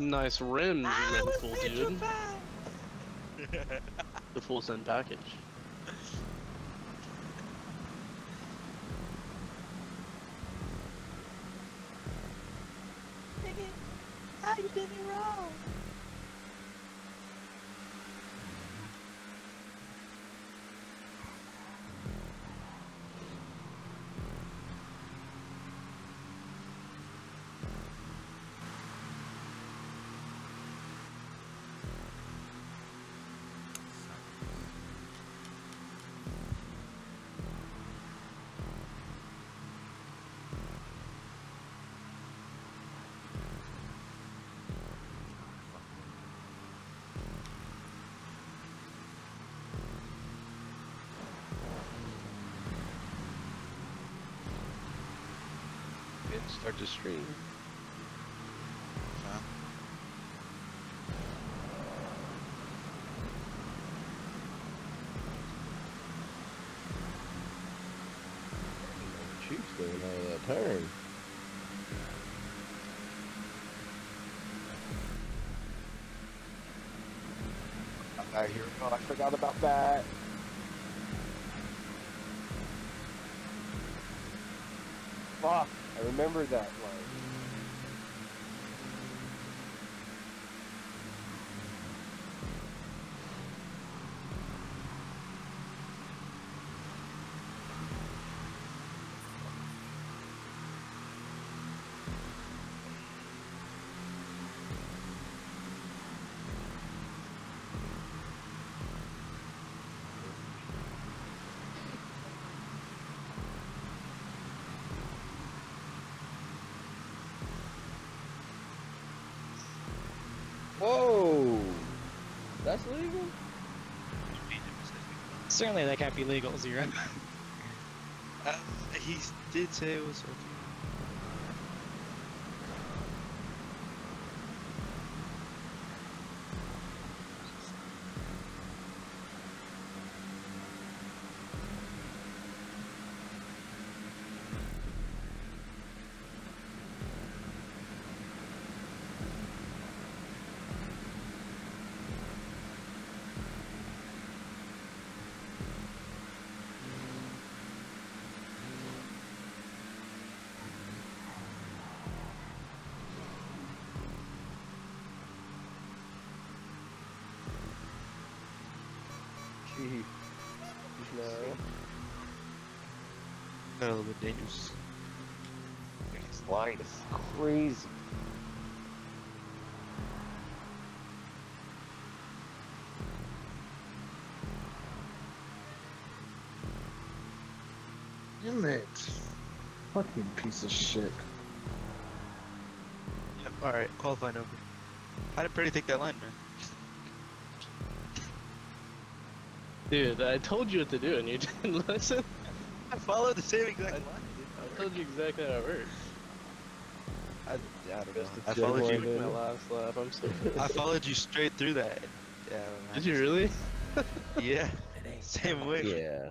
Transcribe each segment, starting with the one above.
Nice rims, I ah, you was cool dude. The full send package. Nigga, ah, how you did me wrong? Start the stream. Chief's doing out of that turn. I hear. Oh, I forgot about that. Remember that line. That's legal? Certainly that can't be legal, Zero. Uh, he did say it was okay. A little bit. This line is crazy. Damn it. Fucking piece of shit. Yep, alright, qualifying over. How did Pretty take that line, man? Dude, I told you what to do and you didn't listen. I followed the same exact line. I told you exactly how it works. I, I don't know. I followed check you. my last lap. I'm so. I followed you straight through that. Yeah. I Did you really? Yeah. Same way. Yeah.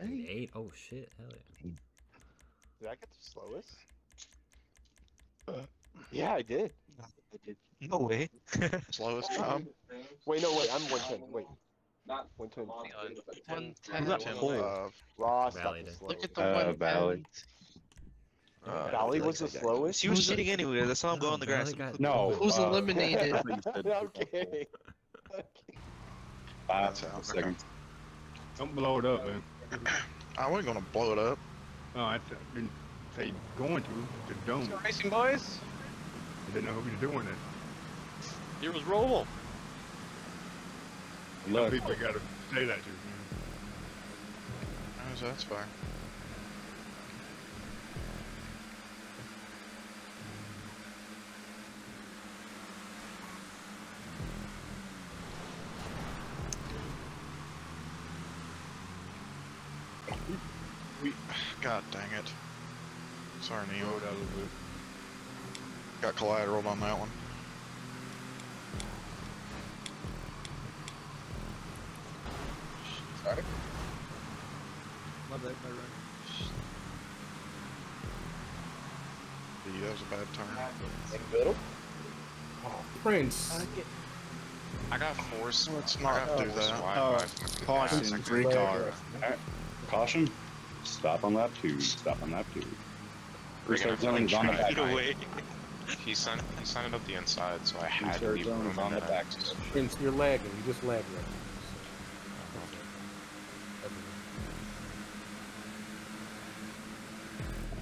Eight? Oh shit, hell yeah. Did I get the slowest? Uh, yeah, I did. I did. No way. Slowest time. Wait, no, wait. I'm 110. Wait. 110. One Who's that ten. pull? Uh, Ross Valley got the did. Look at slowest. the Uh, one Valley. uh, Valley I was the think I got it. slowest? She was cheating anyway. That's how I'm going on the Valley grass. got- No. Who's uh, eliminated? I'm kidding. Five That sounds seconds. Don't blow it up, man. I wasn't gonna blow it up. Oh, I th- didn't say going to. Just don't. Racing boys. I didn't know who was doing it. It was rollable. Some Look, people gotta say that to you. Oh, That's fine. We, God dang it. Sorry, Blow Neil. it out a. Got collateral on that one. Sorry. My bad, my run. That was a bad time. In the middle. Prince. I got forced. Let's I not got do that. wide Oh, caution, gas. Three couldn't- car. Caution. Stop on lap two. Stop on lap two. We're gonna Restart zone on the fucking back. try wait. He signed, he signed it up the inside, so I had to Restart leave zone on the back. Prince, you're lagging. You just lagged right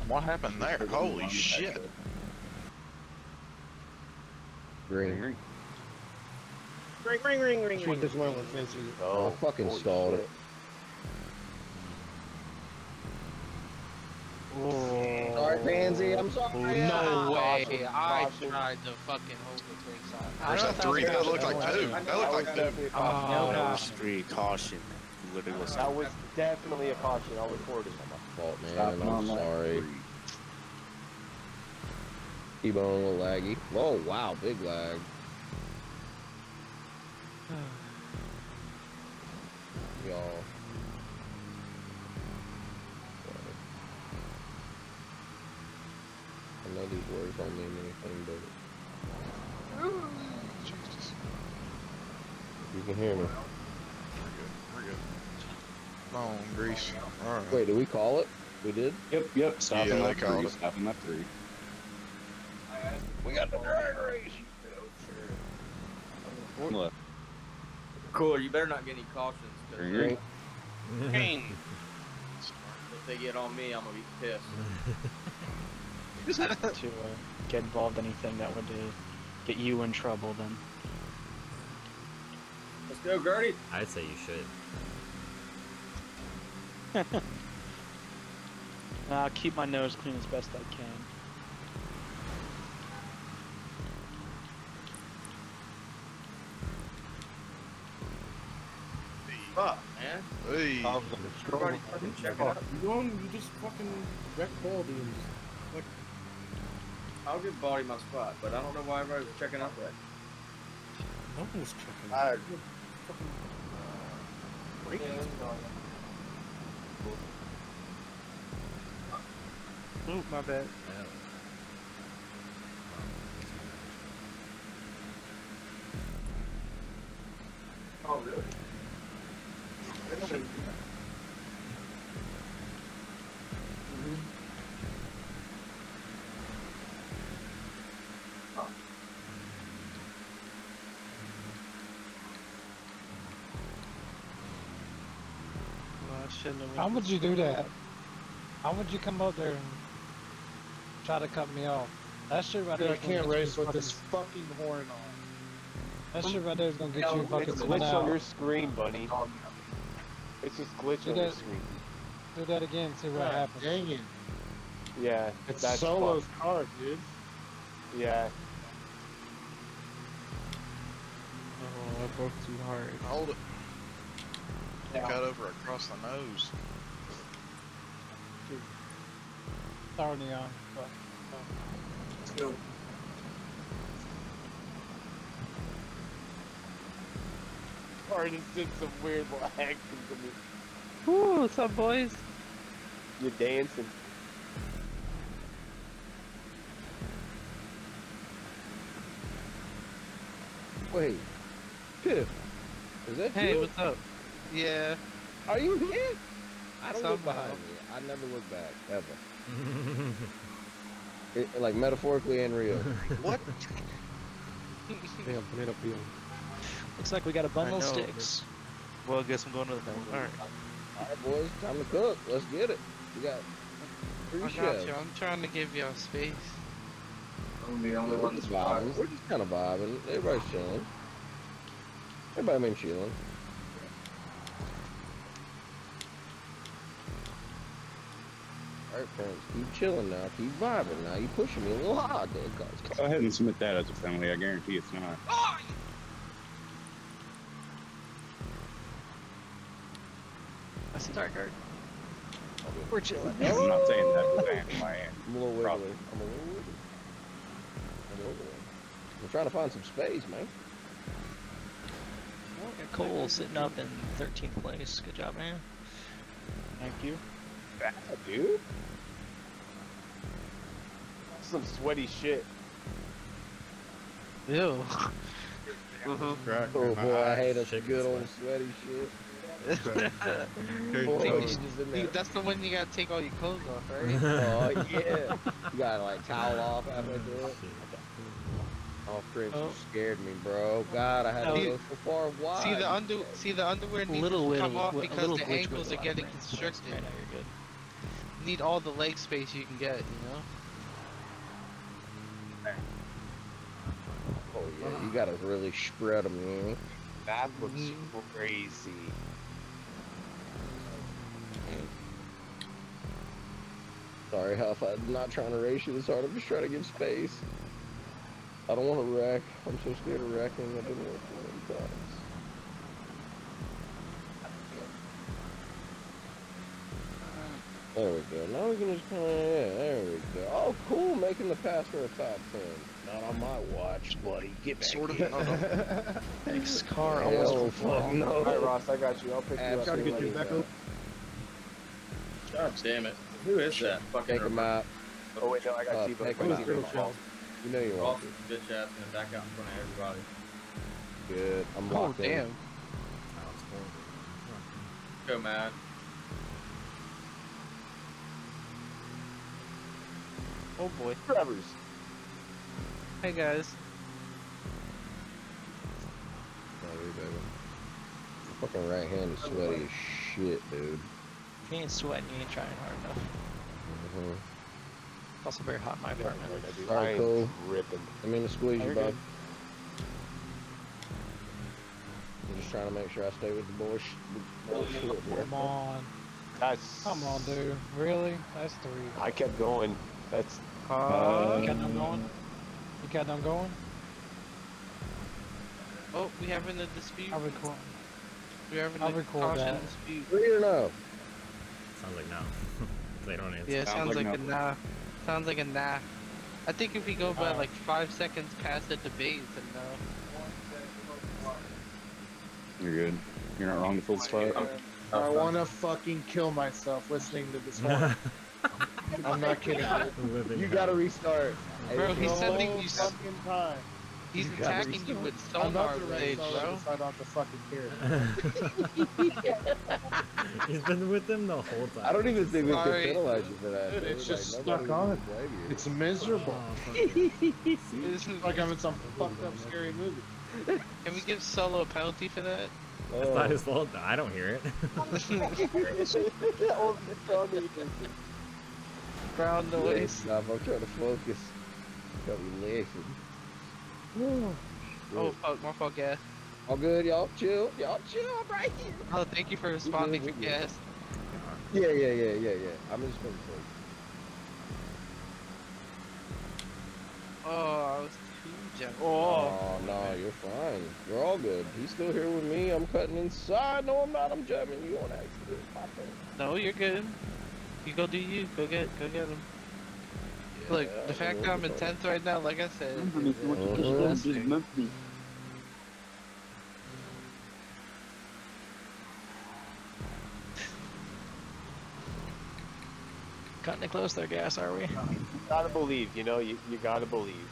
What happened there? Holy shit. Green. Ring, ring, ring, ring, Should just went with Vinci. Oh, oh fucking stalled it. Oh. Sorry, Pansy. I'm sorry. No way. I tried to fucking hold the brakes on. Where's that three? That looked like two. That looked like two. definitely a no street caution. Oh, Literally That was definitely a caution. I'll record it. My Fault, man. Stop I'm on lap sorry. Three. T-bone a little laggy. Oh, wow, big lag. Y'all. I know these words don't mean anything, but Jesus. you can hear me. We're good. We're good. Come on, Grease. Alright. Wait, did we call it? We did? Yep, yep. Stop Yeah, on they lap called three. it. Stop on lap three. We got the drag race. Look. Cooler, you better not get any cautions, because. Green. if they get on me, I'm gonna be pissed. to uh, get involved in anything that would uh, get you in trouble then. Let's go, Gurdy. I'd say you should. I'll keep my nose clean as best I can. Fuck, man. Hey. Everybody fucking check it out. You going? You just fucking wreck Baldy and just. I'll give Baldy my spot, but I don't know why everybody's checking out that. No one's checking. I- You're fucking uh, breaking. Ooh, my bad. Oh, really? Well, I shouldn't have. How would you do that? How would you come out there and try to cut me off? That shit right there. I can't get race with fucking- this fucking horn on. That shit right there is gonna get you fucking It's spun glitched on your screen, buddy. It's just glitched Do on your that- screen. Do that again. See what God happens. Dang it. Yeah, It's that's Solo's fucked. car, dude. Yeah. Oh, I broke too hard. Hold it. Cut over across the nose. Sorry, Neon. But, um, Let's go. Or just did some weird little actions to me. Woo, what's up, boys? You're dancing. Wait. Piff. Is that Hey, you? what's up? Yeah. Are you here? I don't look behind me. I never look back, ever. It, like metaphorically and real. What? Damn, Penelope. Looks like we got a bundle of know, sticks. Well, I guess I'm going to the Alright. Alright, boys, time to cook. Let's get it. We got three I got chefs. you. I'm trying to give y'all space. I'm the only one that's vibing. We're just kind of vibing. Everybody's chilling. Everybody been chilling. Alright, friends, keep chilling now. Keep vibing now. You pushing me a little hard there, guys. Go ahead and submit that as a family. I guarantee it's not. I see Dark Guard. We're chilling. I'm not saying that with Ann in my hand. I'm a little wiggly. I'm a little wiggly. I'm a little wiggly. I'm trying to find some space, man. Cole sitting up in 13th place. Good job, man. Thank you. Dude. Some sweaty shit. Ew. Mm-hmm. Crack Oh in my boy, I hate us Chicken good old sweaty shit. Boy, so- it's just in there. Dude, that's the one you gotta take all your clothes off, right? Oh yeah. You gotta like towel off after through it. Oh, Chris, Oh. you scared me, bro. God, I had to See- go so far wide. See the under, see the underwear needs little to come of- off because the ankles are getting constricted. Right now you're good. Need all the leg space you can get, you know. Oh yeah, you gotta really spread them, you know? That looks Mhm. crazy. Sorry, Huff. I'm not trying to race you this hard. I'm just trying to give space. I don't want to wreck. I'm so scared of wrecking. I've been wrecked too many times. There we go. Now we can just kind of, yeah, there we go. Oh, cool, making the pass for a top 10. Not on my watch, buddy. Get back Sort of. here. No, no. Next car Hell, fuck no. Alright, Ross, I got you. I'll pick you up. Gotta get you you back up. God damn it. Who is that? Fucking Take him out. Oh wait, no, I got Uh, you. But take I him you. You know you want Ross is bitch ass gonna back out in front of everybody. Good. I'm Oh locked in. damn. That was horrible. Go, man. Oh boy. Trevor's. Hey guys. Sorry, baby. Fucking right hand is sweaty as shit, dude. If you ain't sweating, you ain't trying hard enough. Mhm. It's also very hot in my apartment. All right, I cool. Ripping. I'm in the squeeze, You're bud. I'm just trying to make sure I stay with the boys. bullshit here. Come on. That's. Come on, dude. Really? That's three. I kept going. That's. Uh, You got them going? You got them going? oh, we having a dispute. I'll record. We're having I'll a record caution that. dispute. Three or no? Sounds like no. they don't answer. Yeah, Sounds sounds like like a nah. Sounds like a nah. I think if we go by like five seconds past the debate, then no. You're good. You're not wrong to fill the spot. I wanna fucking kill myself listening to this one. I'm not kidding. You gotta restart. Bro, It's he's sending whole you fucking time. He's You attacking you with I'm sonar about blades, bro. I don't have to fucking hear. He's been with them the whole time. I don't even think we can penalize you for that. Dude, dude. it's Like, just nobody stuck on it. It's miserable. Oh, This is- like I'm in some fucked up scary movie. Can we give Solo a penalty for that? It's not oh. his fault. I don't hear it. Ground Yeah, noise. I'm trying to focus. Got me laughing. Oh fuck, my fault, gas. All good, y'all. Chill. Y'all chill. I'm right here. Oh, thank you for responding for gas. Yeah, yeah, yeah, yeah, yeah. I'm just gonna say. Oh, I was too gentle. Oh. oh, no, you're fine. You're all good. He's still here with me. I'm cutting inside. No, I'm not. I'm jamming you on accident. No, you're good. You go do you. Go get, go get him. Look, Yeah, the fact that I'm in tenth right now, like I said, is disgusting. Uh, Cutting it close there, gas, are we? You gotta believe, you know, you, you gotta believe.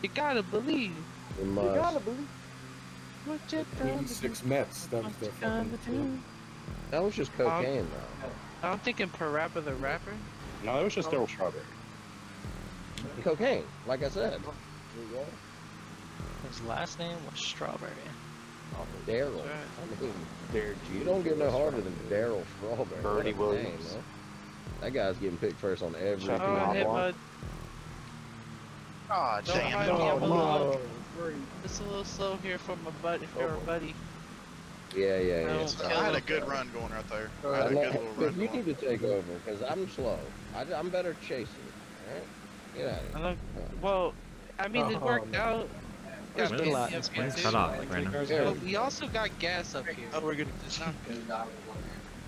You gotta believe. We You must. gotta believe. What you done to do? Mets. That What you done to do? That was just cocaine, though. I'm thinking Parappa the rapper. No, that was just Darryl Strawberry. Cocaine, like I said. His last name was Strawberry. Oh, Darryl. Right. I mean, Derek you don't get no harder than Darryl Strawberry. Bernie What a name, Williams. huh? That guy's getting picked first on every Shut Go team. up. ahead, Mom. bud. Ah, Don't damn. mind no. me, I'm a little, Whoa. just a little slow here for my buddy, for our buddy. Yeah, yeah, No, yeah. it's I had a good run going right there. I had a I'm good little run you going. need to take over because I'm slow. I, am better chasing. Alright? Get out of here. look, well, I mean, it Oh, worked no. out. Where's Got Bill at? Casey up here, When's too. cut off, Brandon? Yeah. We also got gas up here. Oh, we're good. It's not good.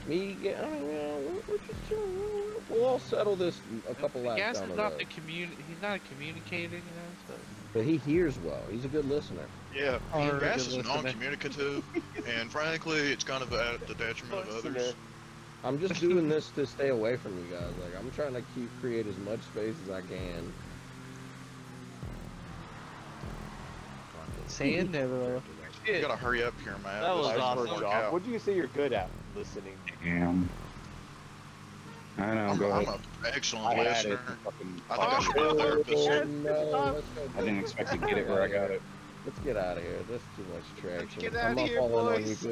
Me, yeah, I mean, yeah, we're, we're just chilling. We'll, we'll all settle this a couple laps Gas down is the not road. the communi- He's not a communicator, you know. So. But he hears well. He's a good listener. Yeah, Our Bass is non-communicative, and frankly, it's kind of at the detriment of others. I'm just doing this to stay away from you guys. Like, I'm trying to keep create as much space as I can. Sand never. You gotta hurry up here, man. That was awesome. Job. What do you say you're good at? Listening. Damn. I know, I'm, go I'm ahead. an excellent I had listener. it. Fucking- I think I should be a therapist. Oh, no. I didn't expect to get it where I got it. Let's get out of here. That's too much traction. get I'm outta not here, following on boys.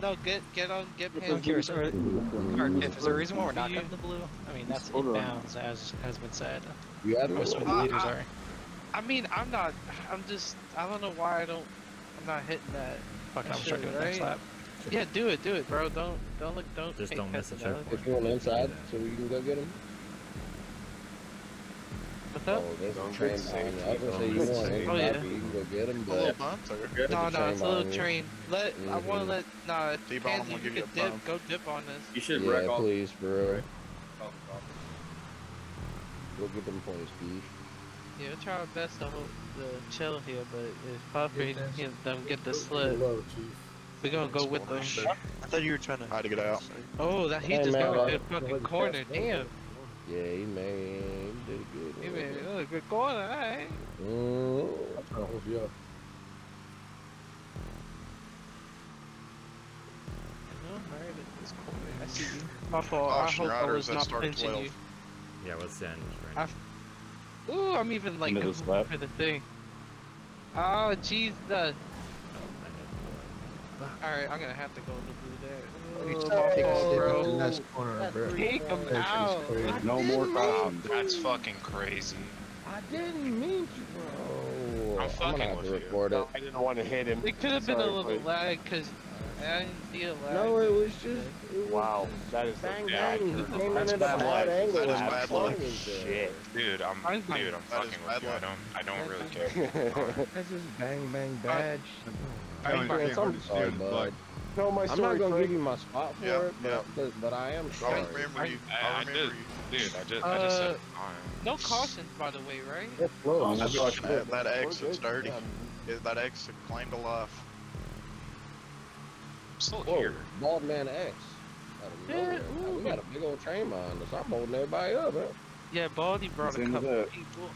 No, get get on get I'm curious, are, are, if is there a reason why we're not You- cutting the blue? I mean, that's Hold on. inbounds, as has been said. You had Most to of the leaders uh, are. I mean, I'm not. I'm just. I don't know why I don't. I'm not hitting that. Fuck, I'm trying to shit, do it next lap. Yeah, do it, do it, bro. Don't don't look. Don't. Just don't miss a Pansy, dog. checkpoint. If you want inside, so we can go get him. What's up? Oh, there's a Don't train get behind you. I was gonna say you Don't want get inside. Oh, yeah. you can go get him, A little but bump No, no, it's a little behind you. train. Let I want to Mhm. let nah. T-Bone, I'm Pansy, gonna you give you could a dip. bump. Go dip on this. You should wreck Yeah, please, for real. Oh, oh. We'll get them points, Steve. Yeah, we'll try our best to hold the chill here, but if Puffy he them get the slip, we're gonna go with them. I thought you were trying to. I had to get out. Oh, that he Hey, just man, got a good fucking corner. Damn, Yeah, he made, he did a good. he one. made it a good corner. Alright. Mm. No, I'm alright at this corner. I see you. My fault. Caution I hope I was not start pinching 12. you. Yeah, what's the end right Ooh, I'm even like End of this going for the thing. Oh, jeez, the. Alright, I'm gonna have to go to blue there. Oh, my fault, bro. Nice corner, bro. Take him out. No more cautions. That's fucking crazy. I didn't mean to, bro. Oh, I'm I'm fucking gonna with to you. record it. I didn't want to hit him. It could have been a little buddy. lag because I didn't see a lag. No, it was just. It was Wow, that is Bang bad. bang, he turn. came in That's at a bad bad angle That is bad luck. plane was there. Shit. Dude, I'm Mine's not- dude, I'm fucking with you. I don't I don't really care. That's just bang bang badge. I mean, Chris, it's I'm sorry, bud. but- Tell my I'm not gonna give you my spot for Yeah, it, but, but, but I am I sorry. remember you. I, I I did, you. dude. I just I just said Uh, it. Fine. No cautions, by the way, right? It's close. I'm looking at that We're exit's good. dirty. Yeah. Is that exit claim to life? I'm still Whoa, here. bald man X. Yeah, nowhere. We got a big old train behind us. I'm holding everybody up, man. Yeah, Baldy brought It's a into couple the- people.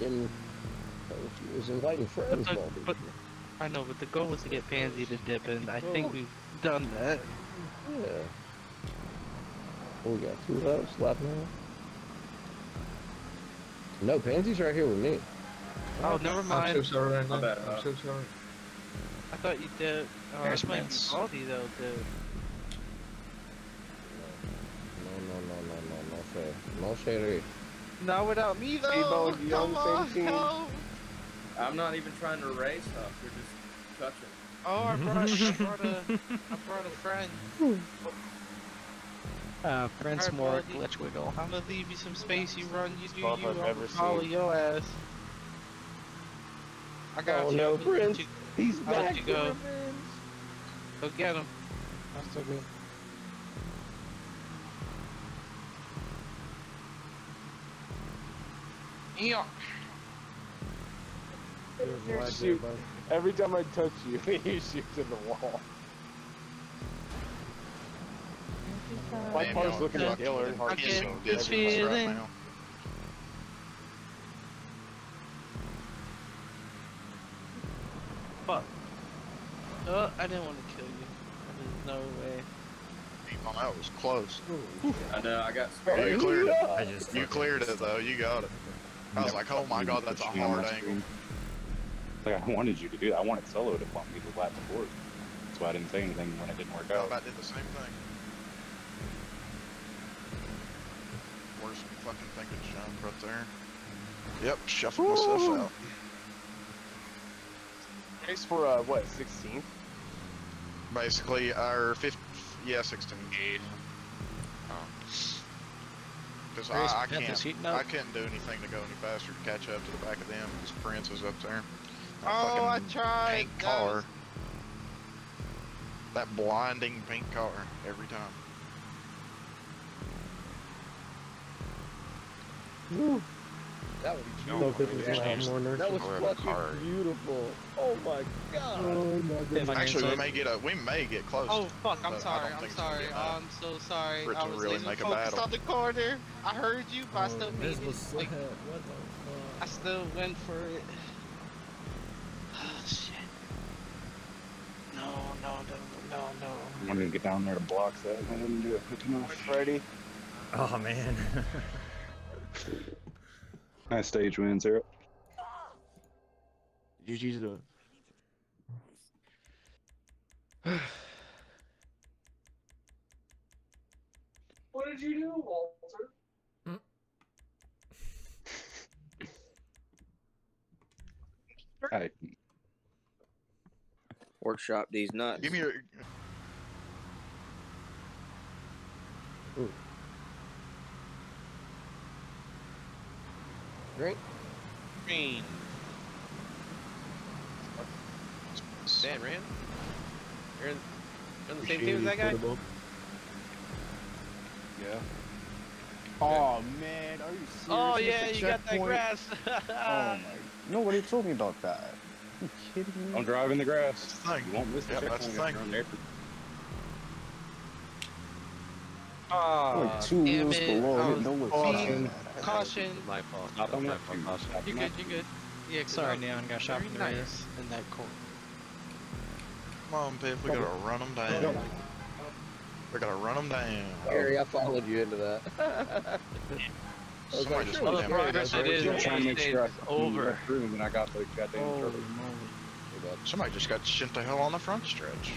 And he was inviting friends. But- Baldy. but- I know, but the goal was to get Pansy to dip, and I think we've done that. Yeah. Oh, we got two laps left now. No, Pansy's right here with me. Oh, never mind. I'm so mind. sorry right My now. bad, I'm uh, so sorry. I thought you did. Oh, There's I might be Vince. Baldy though, dude. No, no, no, no, no, no fair. No shade. Not without me though. T-Bone, you on Come the same on, team? help. I'm not even trying to race stuff. You're just touching. Oh, I brought, I brought a, I brought a friend. Uh, Prince Alright, more Baldy. glitch wiggle. I'm gonna leave you some space. You run, you do you. Stuff I'm I've gonna ever follow seen. your ass. I got Oh you. no, I'm gonna let Prince. you- He's I'll let back you go. revenge. Go get him. That's still good. Yeah. You shoot. Every time I touch you, you shoot to the wall. My Damn, car's looking fucking at Dillard. I kissing get distance the right feeling. now. Fuck. Oh, I didn't want to kill you. There's no way. Oh, that was close. I know. I got Oh, you cleared it. I just You cleared it though. You got it. I was like, oh my god, that's a Pushing on hard angle. Screen. Like I wanted you to do that. I wanted Solo to bump me the lap before. That's why I didn't say anything when it didn't work I out. about did the same thing. Worst fucking thing to jump right there. Yep, shuffle myself out. Race for uh, what, 16th? Basically, our fifth, yeah, 16. Because Race I, I Panther can't, I couldn't do anything to go any faster to catch up to the back of them because Prince is up there. That Oh, I fucking tried. Pink That car. was- That blinding pink car every time. That was No, beautiful. we changed That was the color of the fucking beautiful. Oh my god. If I can Actually, we may get a, we may get close. Oh fuck! I'm sorry. I'm think sorry. be enough. I'm so sorry. for it I was really laser make a focused battle. on the corner. I heard you, but I oh, still made it. Like, What the fuck? I still went for it. Oh shit. No, no, no, no, no. I wanted to get down there to block that. I didn't do it quick enough. Freddy. Oh man. Nice stage win, zero. GG's doing. What did you do, Walter? I, Workshop these nuts. Give me your. Drink. Green. Dan ran. You're in, you're on the same team as that guy. yeah. Oh man, are you oh, serious? Oh yeah, the you got that checkpoint? grass. Oh my! Nobody told me about that. You kidding me? Don't drive in the grass. That's the thing. You won't miss the Yep, that's the thing. around there. Ah, like two damn wheels it. below. I was No one's being- saying Caution. My fault. Stop on My fault. Caution. You on good? that. You good? Yeah. 'cause Sorry, Neon got shot very from the rear nice. in that corner. Come on, Piff. We gotta run them down. We gotta run them down. Gary, I followed you into that. Somebody like, just sure, went let's down. go. It is. I'm trying to make sure I over. over through, and I got the goddamn Holy turtle. Moly. Somebody just got sent to hell on the front stretch.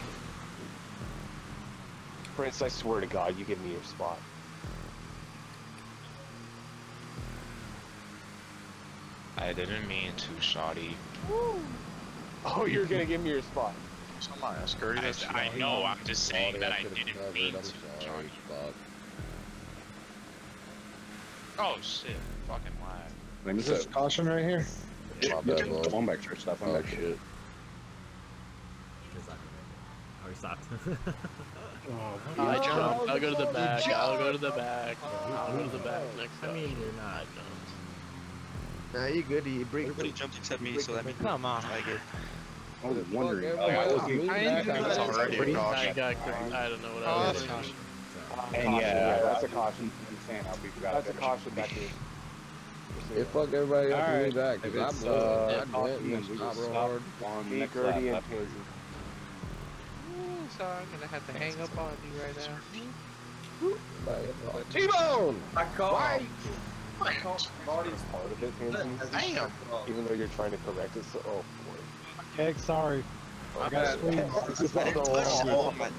Prince, I swear to God, you give me your spot. I didn't mean to, shoddy. Oh, you're gonna give me your spot. Somebody asked Gurdy. I, That's I know, I'm just saying that I didn't covered, mean I'm to, sorry, Johnny. Bob. Oh shit, fucking lag. Let me Is this say, caution right here? My bad, Bob. Stop on back, church. Stop on Oh back. shit. He's not gonna make it. Oh. I Oh, jump. I'll go to the back. I'll go to the back. I'll go to the back next time. I mean, you're not. Nah, you good. You bring. Everybody jumped except me, so that means Come on. I get. I was wondering. everybody like, I was else getting- move I back. knew I that. was already a pretty- caution. I got. I don't know what I Oh, was. that's doing. caution. And yeah, Yeah, that's a I- caution. I'm saying how people got That's a that caution back shit. there. It fucked everybody up and me Alright, back If because it's, I blew uh, it. I caution, went then and we stopped will real stop hard. on Me, next Gurdy, and lap. Pansy. Ooh, So I'm gonna have to hang up on you right now. T-Bone. I call. Why? I call bodies. Part of it, Pansy. Damn. Even though you're trying to correct it, so oh boy. Keg, sorry. I got squeezed. This is not the wall. Oh my.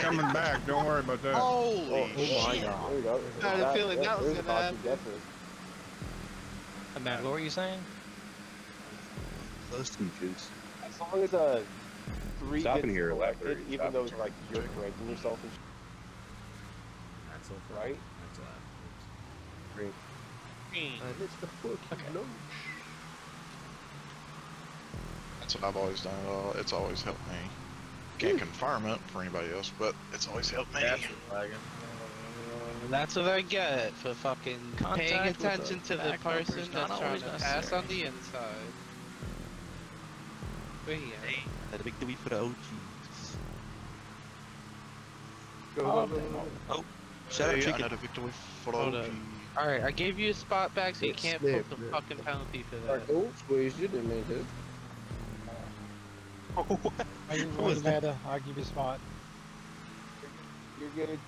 Coming back, don't worry about that. Holy Oh, oh my shit. God. There you go. I had a feeling that was gonna happen. Definitely. Matt, what were you saying? Close to Inches. As long as uh, three Stop in here, corrected, even Stop. though like you're correcting yourself and Axel. sh- right? Axel. Green. That's what I've always done. Uh, it's always helped me. Can't confirm it for anybody else, but it's always helped me. That's what I get for fucking paying Contact with attention to the back bumper is person that's trying to pass on the inside. Where he at? Hey, another victory for the OGs. Go, Oh, go, go, go. Oh, shut up, Hey, chicken. another victory for the Hold OGs. up. Alright, I gave you a spot back so you It can't slipped, put the man. fucking penalty for Our that. gold squeezed you, didn't mean to. I give you Amanda. I'll give you a spot. You're good.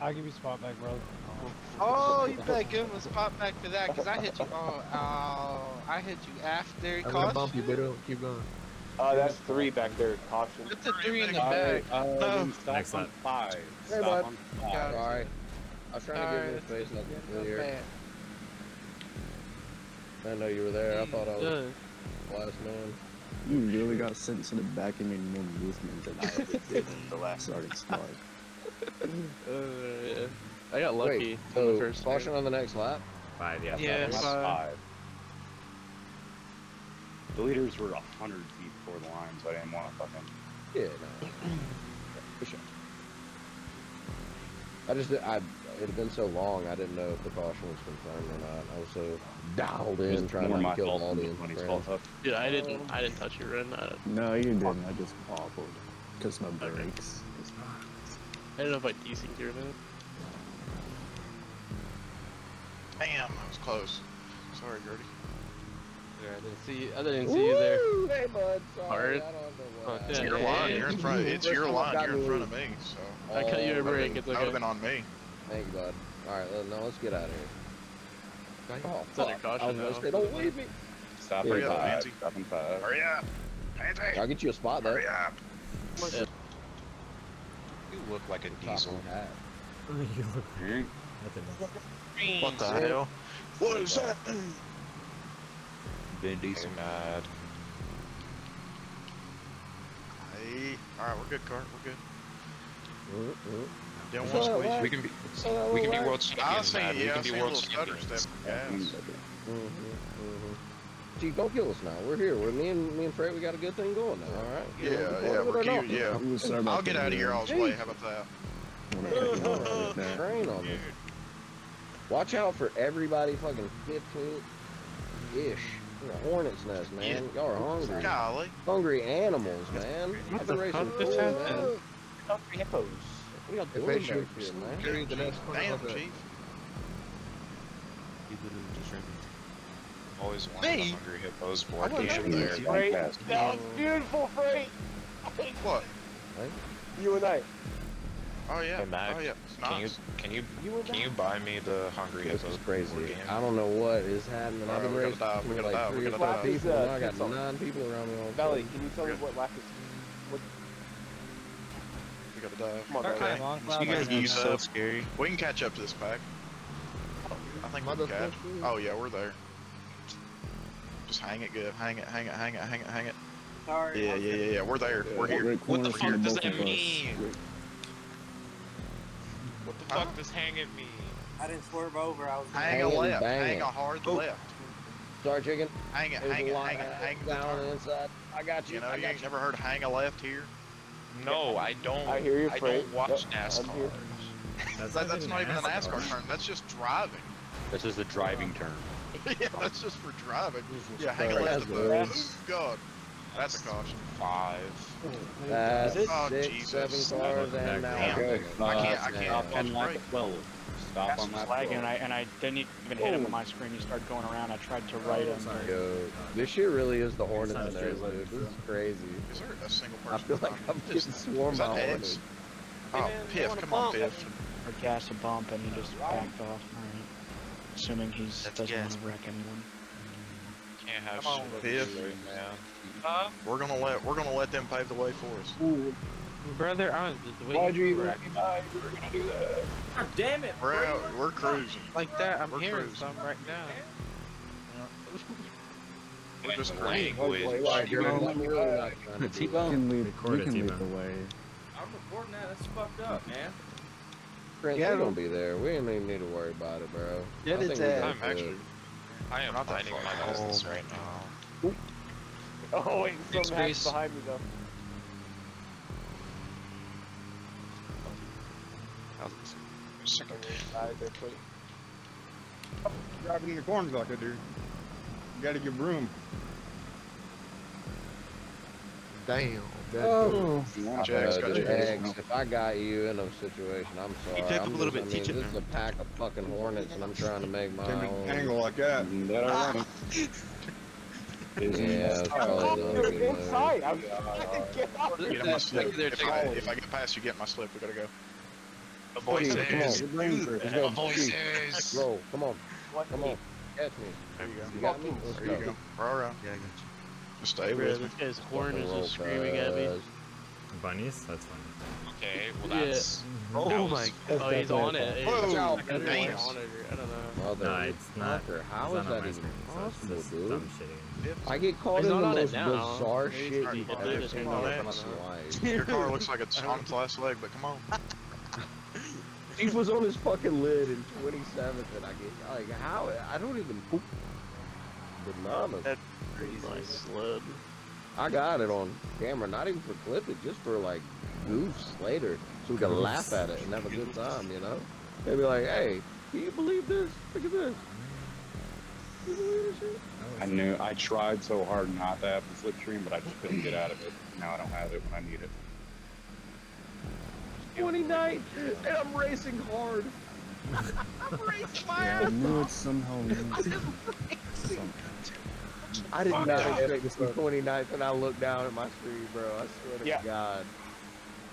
I'll give you a spot back, brother. Oh, you better give him a spot back for that, cause I hit you. Oh, oh, I hit you after I'm gonna bump you, but don't keep going. Uh, that's three back there. Caution. Put the three in the Alright, back. uh, No. then stop Next on five. Hey, Stop bud. on five. Got it. Sorry. I was trying to give you a Sorry. face like Not earlier. bad. I didn't know you were there. I thought I was Good. last man. You really got sent to the back and made more movement than I ever did in the last starting spot. Uh, I got lucky Wait, on the so first caution turn. on the next lap? Five, yeah. Yeah, five. five. The leaders were a hundred feet before the line, so I didn't want to fucking. Yeah, no. For sure. I just, I, it had been so long, I didn't know if the caution was confirmed or not. I was so dialed in was trying more my to kill fault all than the Tony's fault. Dude, I didn't. Um, I didn't touch your rim. I, No, you didn't. I just wobbled because my brakes. I don't know if I DC'd your rim. Damn, that was close. Sorry, Gurdy. Yeah, I didn't see. You. I didn't see you there. Hey, bud. Sorry, Hard. I don't know what Oh, It's your yeah, line. yeah. You're in front. It's your line. You're in front to- of me. So I cut you a Oh, break. would It's that would have been on me. Thank you, bud. All right, let- now let's get out of here. Oh, It's under fuck. caution I was gonna now. say, don't leave me. Stop Hurry in up, five. Nancy. Stop in five. Hurry up, Pansy. I'll get you a spot though. Hurry up. You look like a diesel. on hat. You look Alright. nothing. What the hell? What is that? Vin Diesel mad. Hey, all right, we're good, Cart. We're good. Didn't want to squeeze you. We can be So we can be world champions, man. We yeah, I can was be world little stutter champions. step. Gas. Gee, don't kill us now. We're here. We're me and me and Fred. We got a good thing going now. All right. Yeah, You know, yeah, we're cute. Yeah, I'm sorry about I'll get out of here man. all's way. How about that? I'm gonna take you out right now. Train on me. Watch out for everybody fucking 15-ish. Hornet's nest, man. Y'all are hungry. Golly. Hungry animals, man. I've been racing fuck full, just man. happened? Hungry hippos. What y'all If doing back here, man? Gary, the next one Damn, was a- Chief. Always wanted Me? a hungry hippos I board wasn't game. there. Freight. That was beautiful, Freight. What? You and I. Oh yeah. Hey, Mac, oh yeah. Can you can you You can you buy me the hungry This is crazy. I don't know what is happening. I've Alright, been we gotta racing we with gotta like dive, we three or gotta four dive. people, and I got Pixel. nine people around me all the Belly, can you tell me what lap is? What? We gotta dive. Come on, Okay. Belly. Long You guys right can now. use so scary. We can catch up to this pack. I think we can catch. Oh yeah, we're there. Just hang it good. Hang it, hang it, hang it, hang it, hang it. Sorry. Yeah, yeah, yeah, yeah. We're there. We're here. What the fuck does that of us. mean? Rick- What the Huh? fuck does hang at me? I didn't swerve over. I was. Hang Hang a left. bang Hang it. a hard Oh. left. Sorry, chicken. Hang it, There's hang it, hang it, hang the down on the inside. I got you. You know, I you got ain't you. never heard hang a left here. No, I don't. I hear you, I Freight. don't watch Yep, NASCAR. That's, That, that's not even a NASCAR turn. That's just driving. This is the driving turn. yeah, that's just for driving. Yeah, hang a left at the. bro. Oh, God. That's a caution. Five. That's Oh, six, Jesus. seven cars, and now Damn. I'm Okay, going. I can't- I uh, can't Stop catch on lap break. 12. Stop That's on lap Lagging, 12. and I and I didn't even hit him on my screen. He started going around. I tried to write him. sorry. Yo, this shit really is the It's Hornets not in there, dude. This is crazy. Is there a single person? I person? feel like I'm me? getting swarmed Is by Hornets. Oh, Piff, come on, Piff. Or gas a bump, and he just backed off. All right. Assuming he doesn't want to wreck anyone. Can't have Come on, shit Piff. right now. We're gonna let we're gonna let them pave the way for us. Brother, I was just waiting. Why'd you for even it. recognize you were gonna do that? God damn it. We're out, we're cruising. Like that, I'm We're hearing cruising. some right now. We're just Language. Why, you're T-Bone, really not trying to You can lead, you can lead the way. I'm recording that. That's fucked up, man. Prince, Yeah, we're it'll- gonna be there. We ain't even need to worry about it, bro. Get I it think we to- I'm good. actually. I am Not that minding far. my business Oh right now. Oh wait, Thanks, something Grace. happens behind me though. Second. Alright, they're quick. Driving in the corners like I do. Oh, you gotta give room. Damn. That Oh, You want Jack's uh, got the If I got you in a situation, I'm sorry. Teach it up I'm a little just, bit, I mean, teach this is a pack of fucking hornets, and I'm trying to make my own. angle like that. That ironic. Isn't Yeah, it? it's probably the You're inside. I'm trying to get out. Get my slip. Look If I, if I get past you, get my slip. We gotta go. The Come on, voices. come on, good brain first. Let's The voices. Roll, come on, come on, catch me. There you go. You got me? Let's There you go. go. We're all right. Yeah, I got Just stay Bro, with me. this guy's horn is just screaming at me. Bunnies? That's funny. Okay, well Yeah. that's. Mm-hmm. Oh that my god. Oh, he's on it. He's Whoa, I gotta be damn. on it. I don't know. Oh, Mother No, it's not. fucker, How it's is not that even screen, so possible, dude? dumb shitting. I get called in the on it most bizarre shit you've ever seen in in your the fucking last life. Your car looks like it's on its last leg, but come on. He was on his fucking lid in 27th, and I get like, how? I don't even poop. Bananas. That's Nice sled. I got it on camera, not even for clip it, just for like goofs later, so we can Goofs. laugh at it and have a good time, you know? They'd be like, hey, can you believe this? Look at this. You believe this shit? I knew. I tried so hard not to have the slipstream, but I just couldn't get out of it. Now I don't have it when I need it. 29, and I'm racing hard. I'm racing my yeah, I knew it somehow means something. I did Fuck not off. expect this 29th and I looked down at my screen, bro. I swear to Yeah. God.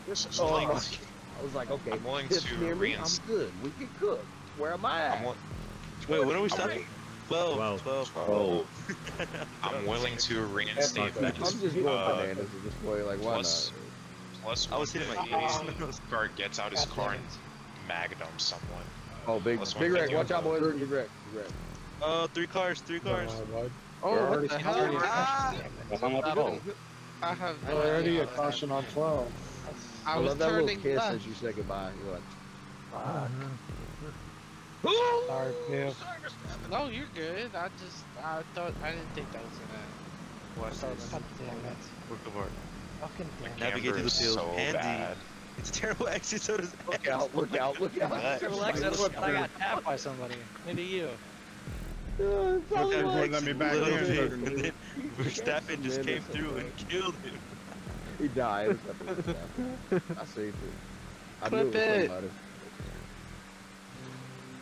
This is Oh, like, I was like, okay, I'm willing to near me, I'm good. We can cook. Where am I at? I'm, Wait, when are we I'm stopping? 12, 12, Oh, I'm willing to reinstate I'm just going uh, bananas at this point. Like, why plus, not? plus I was hitting my one guard gets out his car and magnum someone. Oh, big, Plus big wreck. Watch out, boys. Big wreck. Big wreck. Uh, three cars, three cars. Oh, what the hell? I hung up the phone. I have no Already a caution on 12. I I was love that little kiss left. as you say goodbye. You're like, Sorry, Bill. No, you're good. I just, I thought, I didn't think that was gonna. Watch this. God damn it. Work of art. Fucking damn it. Navigate through the is field. so Handy. bad. It's a terrible exit, so does look out, look out, look out. Nice. Relax, Look look, I got tapped by somebody. Maybe you. Uh, it's all Look at right. Let me back in. bit, and then Verstappen just came through and killed him. He died. It was up to Verstappen. I saved it. I Clip knew it was it.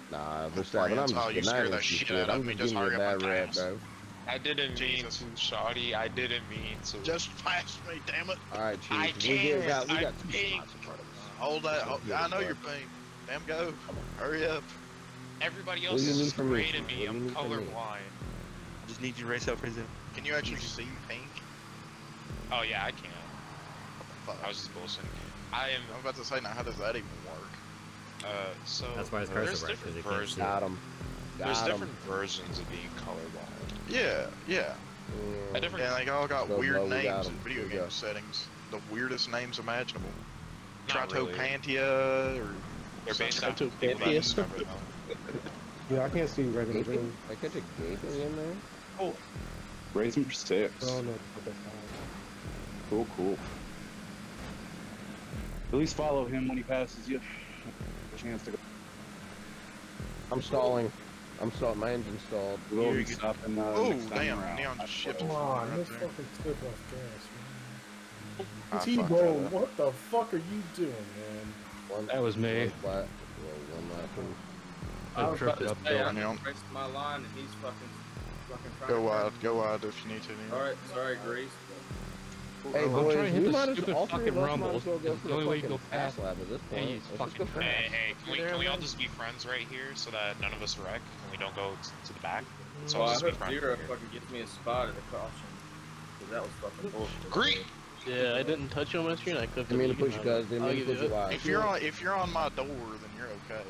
Nah, Verstappen, I'm just you scared the shit shit. out of I'm me. just Just giving hurry up bad rap, bro. I didn't mean Jesus. to, Shoddy. I didn't mean to. Just pass me, damn it. All right, I Chief. We got, we can't, got I two can't. spots in front of us. Hold that. Hold, I know you're pink. Damn, go. Hurry up. Everybody else do you is need just from me? grading me. What do you I'm need from colorblind. I just need you to race out President. Can you actually see pink? Oh yeah, I can. Fuck. I was just bullshitting. I am. I was about to say, now how does that even work? Uh, so That's why his car's there's so bright, you can't versions. see Got him. There's Got 'em. different versions of being colorblind. Yeah, yeah. A different. Yeah, they all got Go weird blow, we got in video we game go. settings. The weirdest names imaginable. Not really. Tritopantia or They're based on something. people that discover them. Yeah, I can't see regular Gaping? I catch a gaping in there? Oh. raise him for six. Oh no. Cool, cool. At least follow him when he passes you. Chance to go. I'm stalling. I'm stalling. My engine's stalled. We'll You be get- stopping uh, Oh, next damn. Neon just shifted. Come on, right this there. fucking step off gas, man. I T-Bone, fucked that up. what the fuck are you doing, man? One, That was me. one flat, well, one last one. I was about to up say, there. I'm Neon. racing my line and he's fucking, fucking trying Go wild, go wide if you need to. Neon. Alright, sorry, Grace. Hey, I'm boys, trying to hit we the might as stupid fucking of us might rumble. well go the only way you go past. fast lap at this Hey, point. you fucking go Hey, hey, can we, can we all just be friends right here so that none of us wreck and we don't go to the back? So Well, I'll just be hope friends. Zero fucking gets me a spot at the caution. Cause that was fucking bullshit. Green. Yeah, I didn't touch you on my screen. I clicked Didn't mean to push you guys. Didn't I'll mean to push you you. If you're on, if you're on my door, then you're okay.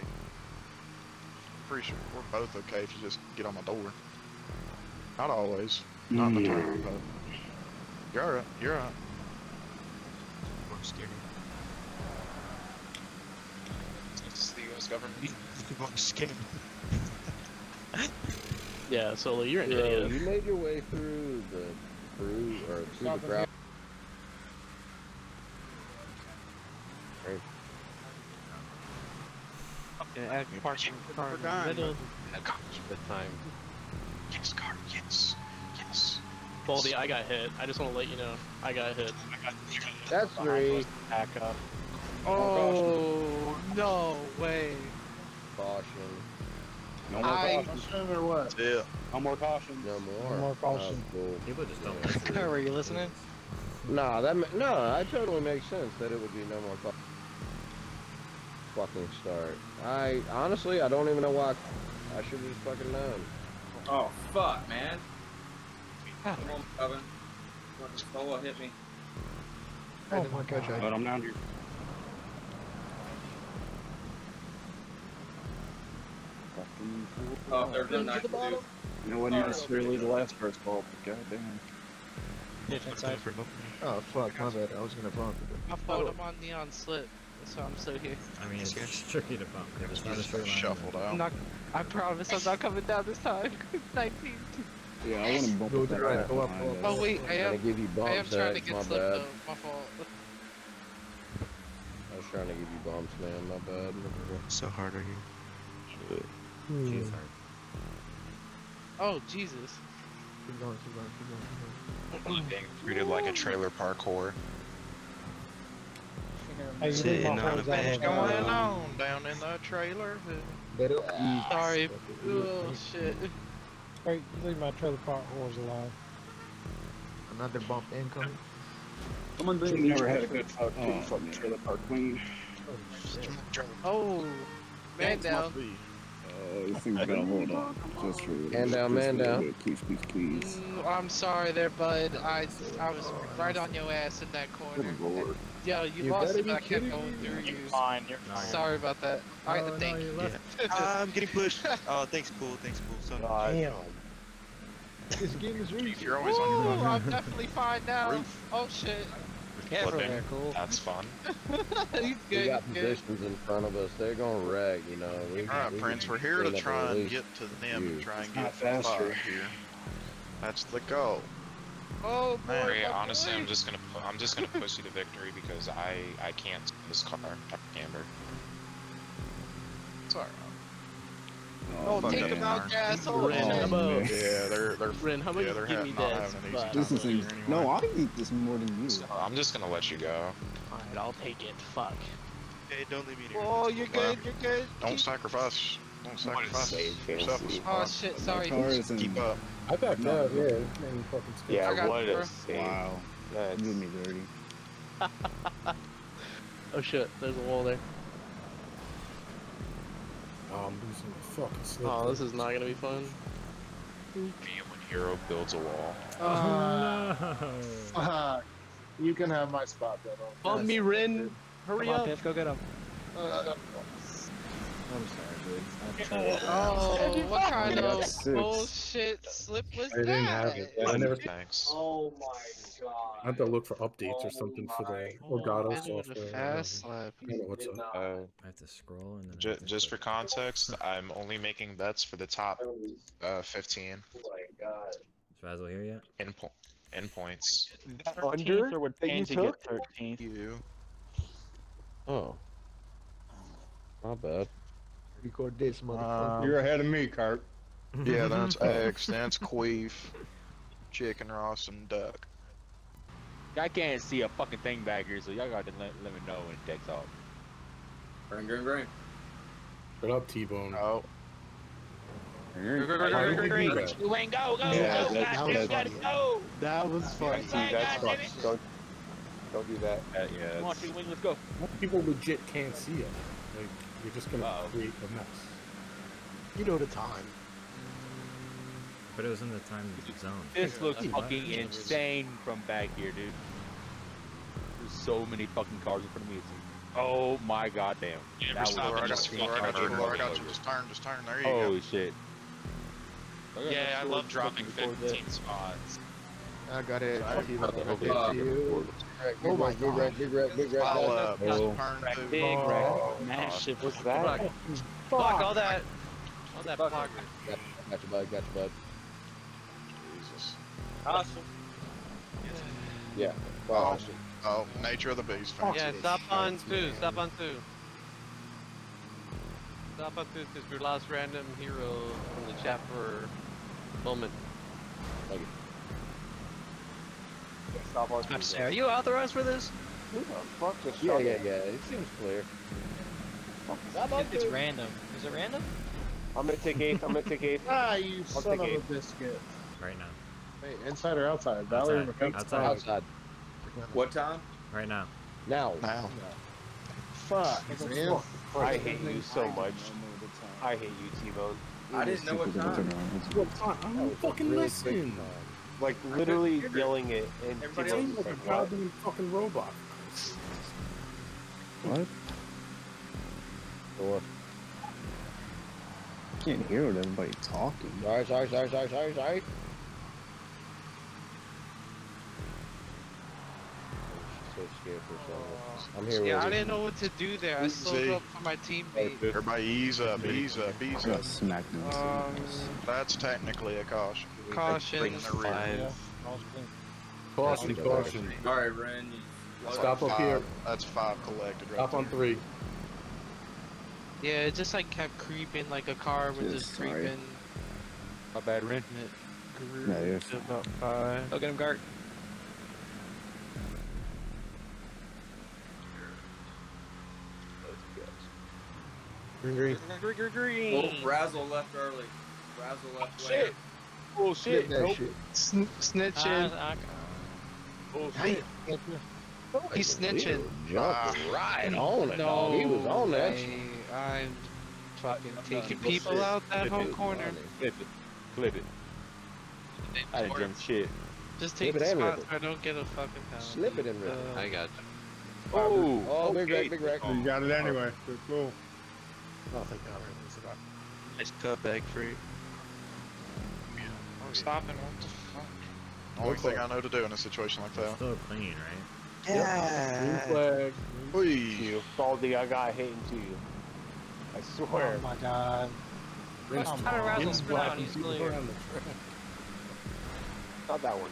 Pretty sure we're both okay if you just get on my door. Not always. Not in the tournament, but you're alright. You're alright. I'm scared. It's the U.S. government. I'm scared. Yeah, Solo, you're an Bro, idiot. you made your way through the crew or through the Stop crowd. Yeah, add parking car in the middle. The time. Yes, car. Yes. Yes. Baldy, I got hit. I just want to let you know. I got hit. That's three. Back up. Oh, oh no way. Caution. No more I- caution. Caution or what? Yeah. No more caution. No more. No more caution. Oh, cool. People just don't listen. Were you listening? Nah, that ma- no, that totally makes sense that it would be no more fu- fucking start. I honestly, I don't even know why. I should have just fucking known. Oh, fuck, man. Ah. Come on, Coven. Fucking Solo hit me. Oh my god. But I'm down here. Fucking. Oh, there's no knife to do. You know what? Not necessarily the last first ball, but goddamn. Ditch oh, inside. Oh fuck, my bad. I was gonna bump it. My fault. I'm on neon slip. That's why I'm still here. I mean, it's tricky to bump. If it's not a straight line, Shuffled out. I'm not. I promise I'm not coming down this time. 19. Yeah, I want to bump Go with that right, right go up, behind go us. Oh wait, I Trying to am. give you I am bumps, trying to get my slip though. My fault. I was trying to give you bumps, man. My bad. So hard right here. Hmm. Jeez, hard. Oh Jesus. Keep going, keep going, keep going, keep Being treated like a trailer parkour. Hey, you leave my Sitting on a phones bench going on down in the trailer. Little Sorry. Oh shit. Hey, leave my trailer park whores alone. Another bump incoming. Someone bring never had a good fucking fucking trailer park wing. Oh, man down. Oh, this thing's gonna hold on. Just for Man down, man down. Please, please, please. Mm, I'm sorry there, bud. I I was right on your ass in that corner. Good lord. Yo, you, You lost better it, but I kept kidding going me. through you. You're Fine, you're fine. Sorry about that. Alright, Oh, no, thank you you. left. I'm getting pushed. Oh, thanks, cool. Thanks, cool. So, Damn. This game is reached. You're always on your Ooh, I'm definitely fine now. Oh shit. Careful Flipping. cool. That's fun. He's We got good. positions in front of us. They're gonna wreck, you know. We, Alright, we Prince, we're here to try and get to them and try and It's get not five faster. here. That's the goal. Oh boy. Ray, oh, honestly, boy. I'm just gonna I'm just gonna push you to victory because I I can't this car. Amber. It's alright. Oh, fuck Take that him out, car. you asshole. Ren, how about- Yeah, they're they're Ren, how about yeah, you they're give ha- me not this, having an easy but- This is here anyway. No, I eat this more than you. So I'm just gonna let you go. Alright, I'll take it. Fuck. hey, don't leave me in here. Oh, you're good. You're good. Don't Keep- sacrifice. Don't sacrifice yourself. Oh shit. Sorry. car is in. Keep up. I backed No, out, yeah. this man fucking stupid. I Yeah, got what you, a bro. save. Wow. That's, You me dirty. Oh shit, there's a wall there. Oh, I'm losing my fucking slip. Oh, this is not gonna be fun. Me when hero builds a wall. Uh, no. fuck. You can have my spot, Devil. Bump me, Rin. Hurry Come on, up. Piff, go get him. Uh, I'm sorry, dude. I tried. Oh, what kind I of bullshit slip was I didn't have that? it. I never. Thanks. Oh my god. I have to look for updates or something for the Elgato This was a software. fast slap. I don't know what's up. Uh, I have to scroll and then. I ju- to just for click. context, I'm only making bets for the top uh 15 Oh my god. Is Razzle here yet? in po- in points. Thirteenth or would that you Pansy get took? thirteenth? You. Oh. Not bad. Record this, Uh, You're ahead of me, Cart. yeah, that's X. That's Queef. Chicken Ross and Duck. I can't see a fucking thing back here, so y'all gotta let, let me know when it takes off. Green, green, green. Shut up, T-Bone. Oh, Alright. Why did we do that? You ain't go, go, Yeah, go, that's- goddamn, that's- gotta go. That was funny. See, that's fuck. Don't, don't do that. Uh, yeah, Come on, it's- two wings, let's go. People legit can't see it. Like, you're just gonna Uh-oh. create a mess. You know the time. But it was in the time zone. This looks What? fucking insane from back here, dude. There's so many fucking cars in front of me. It's Oh my goddamn. You That never was stop I got just you. fucking Lord, I got you. over I got you. Just turn, just turn. There you Holy go. shit. Yeah, I love dropping 15 spots. I got it. Right. T-Bone, Uh, right there to you. Oh my Big red, big red, big red. Follow guys. up. Oh. Just turn Wreck big, Oh, massive. What's that? Fuck all that. All that progress. Got, got you, bud. Got you, bud. Jesus. Awesome. Yeah. Oh, Wow. oh, nature of the beast. Yeah, fancy. stop on two. Stop on two. Stop on two because we lost random hero from the chat for a moment. Stop on I'm sorry, are you authorized for this? Who the fuck just Yeah, yeah, yeah. It seems clear. It's random. Is it random? I'm gonna take eighth. I'm gonna take eighth. Ah, you I'll son of take a eight. biscuit. Right now. Hey, inside or outside? Valerie Outside. McCoy. Outside. Outside. What time? Right now. Now. Now. Fuck, man. I hate you so much. I hate you, T-Bone. I didn't know what time. What time? I don't fucking Really listen. quick time. Like literally yelling it, and Everybody T-Bone's Like a like, goddamn fucking robot. What? Door. Can't hear what everybody talking. Sorry, sorry, sorry, sorry, sorry, sorry. So scared for herself. I'm here Yeah, with I you. didn't know what to do there. I slowed Easy. up for my teammate. Everybody ease up, ease up, I ease up. smacked in Um. That's technically a caution. Caution. Bring the rear. Yeah. Caution, caution. Alright, Ren. Stop up here. That's five collected right Stop on three. Yeah, it just like kept creeping like a car was Just just sorry. creeping. My bad, Ren. and it grew Yeah, you're to about five. Go get him, Gart. Green. Green, green, Oh, green. Oh, Razzle left early. Razzle left Shit. late. Bullshit. Get Nope. shit. Sn- snitching. I, I, Bullshit. He's snitching. Jumped right on it, dog. He was on that I'm fucking taking Bullshit. people out that Flip whole it, corner. Ronnie. Flip it. Flip it. I didn't jump shit. Just Flip take it the and rip spots I don't get a fucking penalty. Slip it in rip. Uh, I got Oh, Oh, big okay. wreck, big wreck. You got it anyway. Good cool. Oh, thank God. It's about- Nice cutback free. I'm stopping. What the fuck? Only thing I know to do in a situation like that. Still clean, right? Yeah. Green flag. Whee. You salty, I got hating to you. I swear. Oh my god. Rinse Come tomorrow. on. Rinse Razzle's black out, he's clear. around the. Not that one.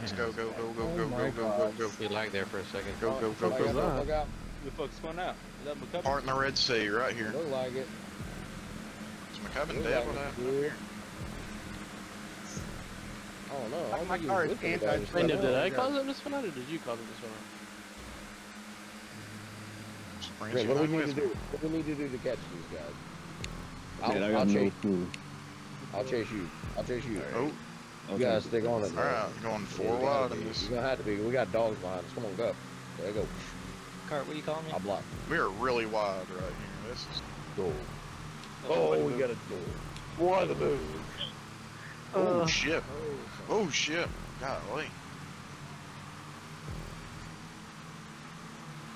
Let's go, go, go, go, Oh go, go, go, go, go. You lagged there for a second. Go, go, go, Look go, out, go. Look out. Who the fuck's going out? Is that McCubbin? Part in the Red Sea, right here. Look like it. Is McCubbin Look dead? like What it. happened? Yeah. I don't know. I don't My think car is with the guy anti- just did out. I cause it this one out or did you cause it this one out? Brings Brent, you what do we need to do? What do we need to do to catch these guys? I'll, Man, I I'll no chase. clue. I'll chase you. I'll chase you. Oh, You guys stick on it. all right, going Yeah, four you gotta wide be. You're gonna have to be. We got dogs behind us. Come on, go. There you go. Cart, what you calling me? I'll block. We are really wide right here. This is Go. Oh, we got a door. What the move? Uh, oh shit. Oh, oh shit. Golly.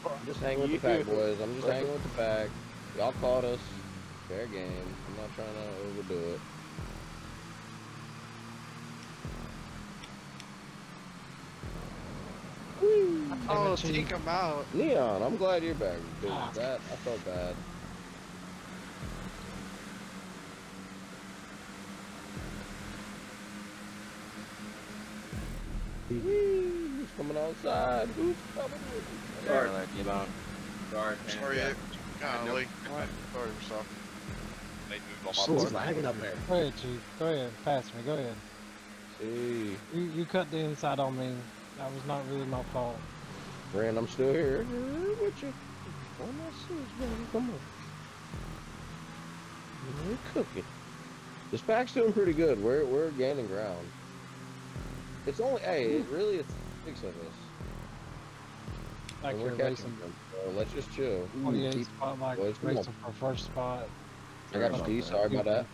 I'm just hanging with the pack, boys. I'm just hanging with the pack. Y'all caught us. Fair game. I'm not trying to overdo it. Oh, take him out. Leon, I'm glad you're back. Because oh, that, I felt bad. Whee! Who's coming outside? Who's coming with me? Sorry. Sorry. Sorry, man. Sorry, Ed. Golly. Sorry, Mustafa. They moved on my it's lagging up there. Go ahead, Chief. Go ahead. Pass me. Go ahead. Hey, You, you cut the inside on me. That was not really my fault. Brand, I'm still here. With you. On my six, baby. Come on. We're cooking. This pack's doing pretty good. We're we're gaining ground. It's only hey, it hmm. really it's six of us. Like and we're catching racing them. So let's just chill. 28 Keep- spot, like boys, come on. racing for first spot. I got you, Steve. Sorry about that.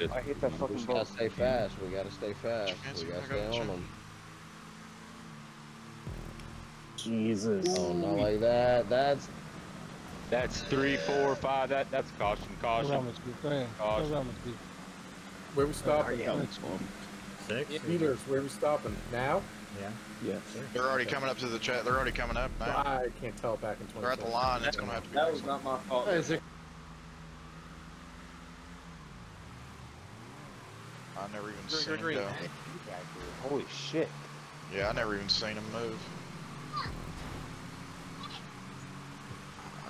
I hate that We fucking just boat. gotta stay fast. We gotta stay fast. We gotta stay on them. Jesus. Oh, not like that. That's That's three, four, five. That that's caution, caution. around with speed. Go ahead. Go Caution. around with speed. Where we stopping? Six? Meters, where we stopping? Now? Yeah. Yes. They're already coming up to the chat. They're already coming up now. I can't tell back in 20 They're at the line. It's gonna have to be. That was not my fault. Is it I never even Green, seen him green, go. Holy shit. Yeah, I never even seen him move.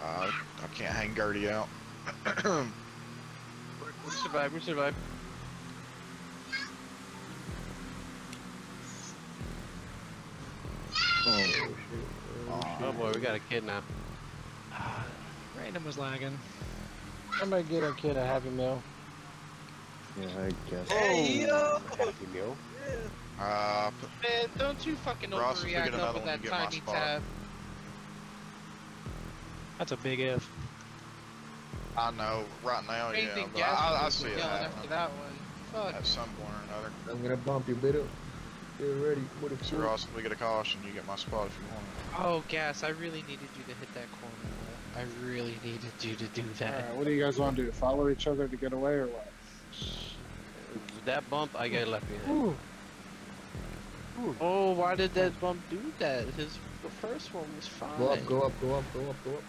Uh, I can't hang Gurdy out. We survived. We survived. Oh, Oh boy, we got a kid now. Random was lagging. Somebody get our kid a Happy Meal. Yeah, I guess. Hey, yo! Happy meal. Uh, Man, don't you fucking Ross, if we get overreact over that you get tiny spot. tab. That's a big if. I know right now, yeah, but gas I, I see it after that one. Fuck. at some point or another. I'm gonna bump you, bit up. Get ready. What if So Ross, if we get a caution, you get my spot if you want. Oh, gas! I really needed you to hit that corner. I really needed you to do that. Alright, what do you guys want to do? Follow each other to get away or what? That bump, I got left behind. Ooh. Oh, why did that bump do that? His the first one was fine. Go up, go up, go up, go up, go up.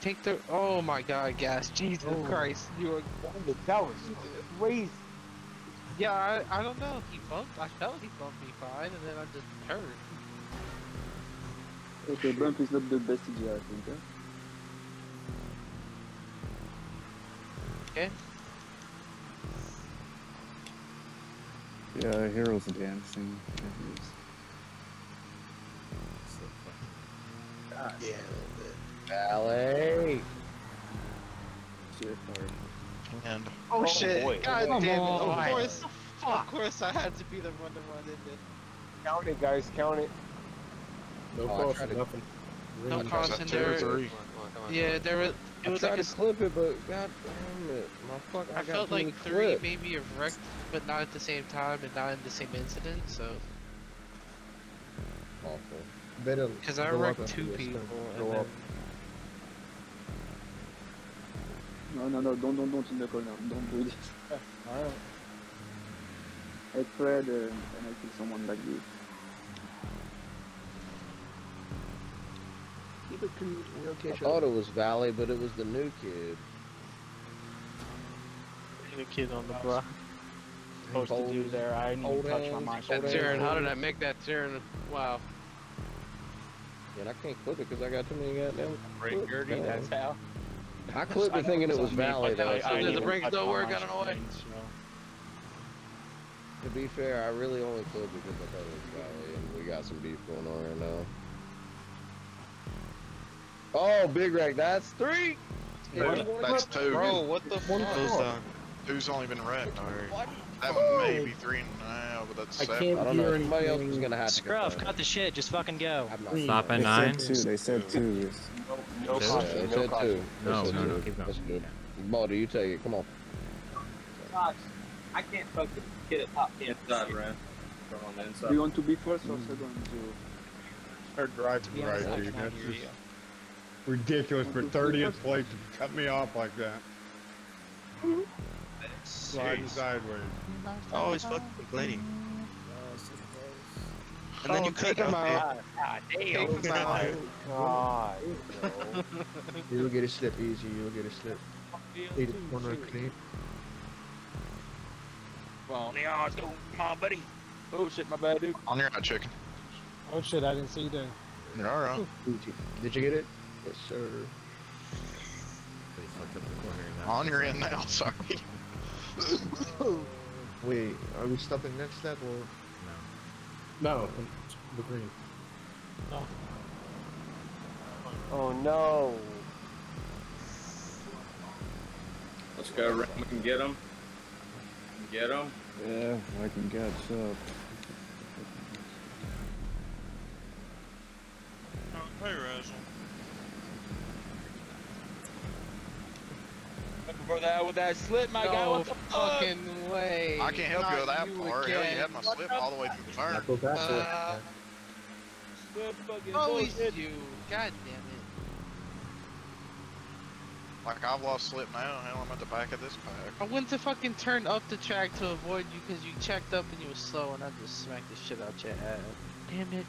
Take the. Oh my God, gas! Jesus Oh. Christ! You were. That was crazy. Yeah, I, I don't know. He bumped. I felt he bumped me fine, and then I just turned. Okay, bump is not the best idea, I think. Huh? Okay. Yeah, heroes dancing. Yeah, Ballet. Shit, hard. And Oh, Oh, shit! boy. God Come damn it! Of course, of course, I had to be the one to run in there. Count it, guys. Count it. No Oh, I tried to- nothing. No Is that caution two or there. three? Yeah, there was. It I was tried like a clip it, but god damn it, my fuck! I, I got felt like three clips. maybe have wrecked, but not at the same time and not in the same incident. So, Awful. Better because I wrecked two people, Go up. No, no, no, don't, don't, don't in the corner. Don't do this. Alright. I tried uh, and I kill someone like this. I thought it was Vally, but it was the new kid. The kid on the block. Supposed to do there. I didn't even touch my hands, mic. that hands. turn. How did I make that turn? Wow. And I can't clip it because I got too many goddamn. Break clips, Gurdy, man. that's how. I clipped it thinking it was valid. though. I, so I, the even brakes don't work? I don't know why. To be fair, I really only clipped because I thought it was valid, and we got some beef going on right now. Oh, Big Rack, that's three. That's, that's two. Bro, what the One fuck? Car. uh, only been wrecked already. That Oh. may be three now, but that's I seven. can't I don't know. hear Somebody else is gonna have to. Scruff, confirm. cut the shit. Just fucking go. Stop at They nine. said two. They said two. No, no Yeah, Yeah, caution. they No said two. They No, no, no, keep going. That's good. Baldy, you take it. Come on. I can't fucking get a top 10 inside, Ren. From on Do inside. you want to be first or second? To... They're driving be right, dude. That's just ridiculous for 30th place to cut me off like that. Sliding sideways. Oh, he's fucking complaining. And Oh, then you cut him out. God Take him out. God. You'll get a slip easy. You'll get a slip. Need a corner clean. Well, Leon, let's go. Oh, come on, buddy. Oh shit, my bad, dude. On your out, chicken. Oh shit, I didn't see you there. You're alright. Did you get it? Yes, sir. They fucked up the corner. On your end now, sorry. Wait, are we stopping next step or? No. No, the green. No. Oh no. Let's go, Ren. We can get them. Get him. Yeah, I can catch up. Hey, Razzle. Looking for that with that slip, my guy. No What the fuck? fucking way. I can't help you with that you part. Hell, you had my slip all the way through the turn. Go back to. Uh, Slip fucking always bullshit. you. God damn it. Like I've lost slip now. Hell, I'm at the back of this pack. I went to fucking turn up the track to avoid you because you checked up and you were slow and I just smacked the shit out your ass. Damn it.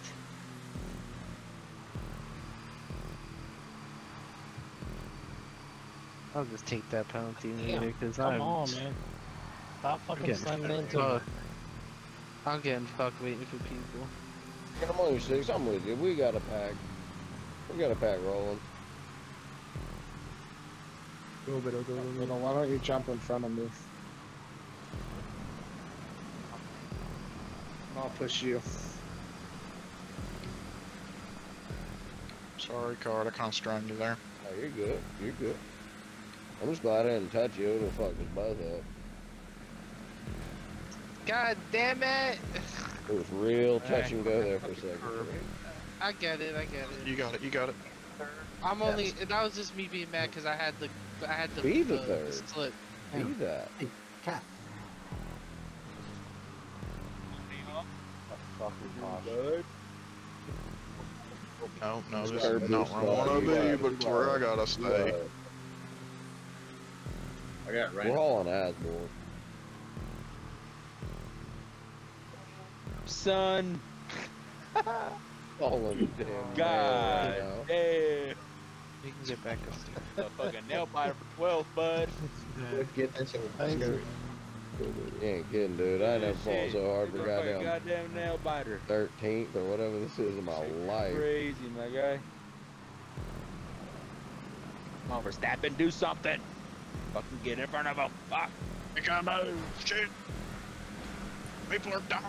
I'll just take that penalty later because Come I'm. on, man. Stop fucking getting slamming into fucked. Uh, I'm getting fucked waiting for people. Come on, you six. I'm with you. We got a pack. We got a pack rolling. Go, better go, go, You know, uh, why don't you jump in front of me? I'll push you. Sorry, card. I kind of strung you there. Oh, you're good. You're good. I'm just glad I didn't touch you. It'll fuck us both up. God damn it! It was real touch and go there for a second. I get it, I get it. You got it. You got it. I'm only. That was just me being mad because I had the. I had the. Be the the, third. slip. Be that. Cat. No, no, this is not boost where I want to be, but it's where I gotta stay. I got We're Ren. hauling ass, boy. Son. Hauling the damn God nail right now. damn. We can get back up. A fucking nail biter for 12, bud. Let's get this over. Thank you. You ain't kidding, dude. I never fallen Shit. so hard for You're a goddamn goddamn nail biter. 13th or whatever this is in my life. Crazy, my guy. Come on, Verstappen, do something. Fucking get in front of him. Fuck. Here come those. Shit. People are dying.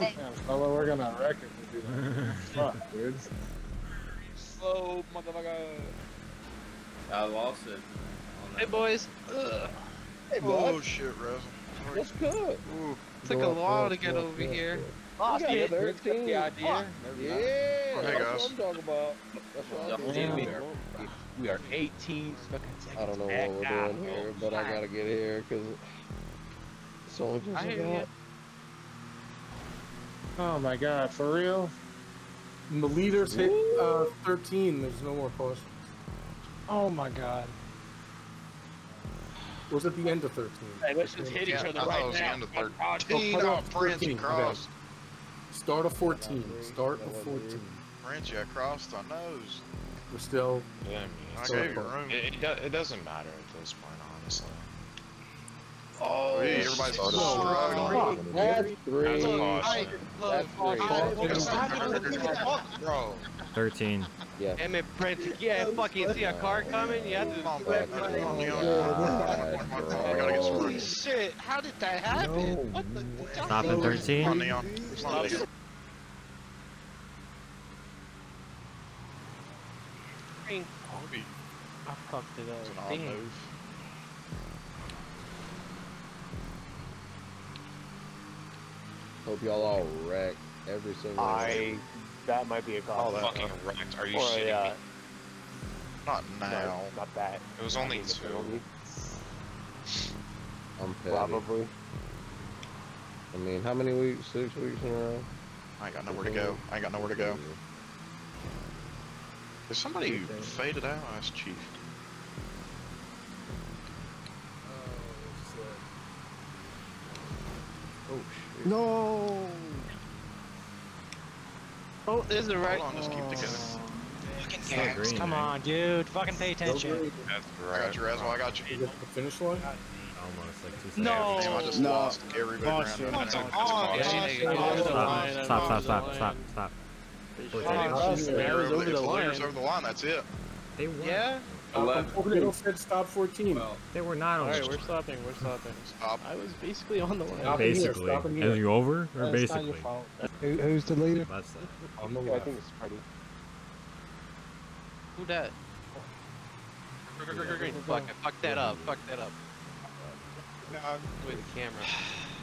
Yeah, fella, we're gonna wreck if we do that. Fuck, dude. Slow, motherfucker. I lost it. Hey boys. Ugh. Hey, Oh shit, Resin. Sorry. What's good? Ooh. Took a Go up, while to get go over go here. go up. Yeah, yeah, there's 13. the idea. Yeah, mind. Hey, that's guys. what I'm talking about. That's what I'm talking about. Are, we are 18 fucking seconds. I don't know what we're now. doing here, but I gotta get here because soldiers I hear about. Oh my god, for real? When the leaders hit uh, 13, there's no more questions. Oh my god. Or was it the end of 13? Hey, let's just hit each Yeah, other I thought right it was the now. end of My God. 13. Oh, Oh, Prince 13, crossed. Start of 14. Start of 14. Prince, yeah, crossed on nose. We're still. Yeah, I mean, I it's- gave room. it, it, it doesn't matter at this point, honestly. Oh, hey, everybody's Oh, struggling. fuck. That's three. That's awesome. That's three. Bro, 13. Yeah. Damn it, Prince. Yeah, fucking see a car coming? You have to. come on back. Come on, Leon. We gotta get some Holy shit, how did that happen? What the? Stop at Come on, 13. Neon. Come on, I fucked it It's an up. odd move. Hope y'all all wreck every single. I. That might be a Oh, god. that- Fucking wrecked. Are you Or shitting a, uh, me? Not now. no, not that. It was only two. penalty. I'm petty. Probably. I mean, how many weeks? Six weeks in a row? I ain't got nowhere to go. I ain't got nowhere to go. Is somebody faded out? That's Chief. Oh shit. No. Oh, is it right? Hold on, just keep together. Still green, Come man. on, dude. Fucking pay attention. That's right. I got you, Razwell. I got you. You get the finish line? Almost, oh, like two seconds. No. Damn, I just No. lost everybody around Oh. Stop, stop, stop, stop, stop. Oh, Oh, If that you're over over the, the if line. over the line, that's it. They were. Yeah? Eleven. Over said stop 14. Well, They were not on Alright, we're stopping. We're stopping. Stop. I was basically on the line. Stop him here, Basically. Are you over? Or That's basically? Who, who's the leader? That's the. On the Yeah, I think it's Freddy. Who that? Fuck, it, fuck that up, fuck that up. With the camera.